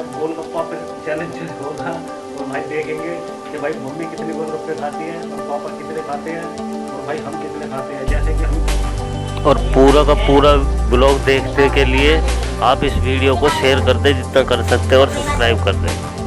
आज गोलगप्पा पे चैलेंज होगा, और भाई देखेंगे कि भाई मम्मी कितने गोलगप्पे खाती है, और पापा कितने खाते हैं, और भाई हम कितने खाते हैं, जैसे कि हम और पूरा का पूरा ब्लॉग देखने के लिए आप इस वीडियो को शेयर कर दें जितना कर सकते हैं और सब्सक्राइब कर दें।